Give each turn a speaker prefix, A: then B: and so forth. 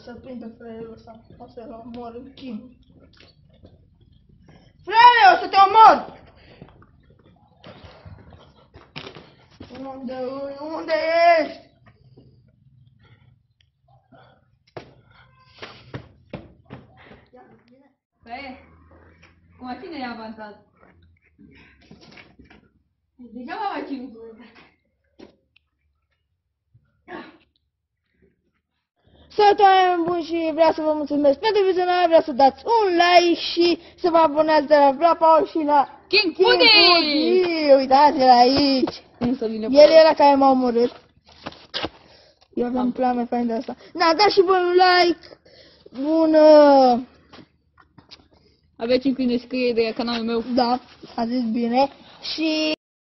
A: pe ăsta, să-l omor. O să prind pe fraierul ăsta, o să-l omor în chin. Frere, o să te omor! Unde, unde ești?
B: Păi, cu cine
A: Salut, oameni buni și vreau să vă mulțumesc pentru vizionare, vreau să dați un like și să vă abonați de la Vlapau și la
B: King
A: King
B: Pudi!
A: Pudi! Uitați-l aici!
B: Nu să vină
A: El era care m-a omorât. Eu aveam un plan mai fain de asta. Na, dați și voi un like! Bună!
B: Aveți încâine scrie de canalul meu.
A: Da, a zis bine. Și